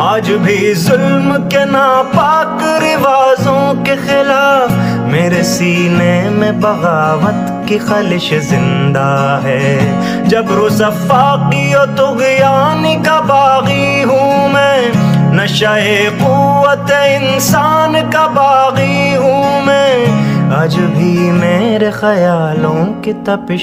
आज भी जुल्म के नापाक रिवाजों के खिलाफ मेरे सीने में बगावत की खलिश ज़िंदा है। जब रुसफाकी तो ज्ञानी का बागी हूँ मैं, नशे कुत इंसान का बागी हूँ मैं, आज भी मेरे ख्यालों की तपिश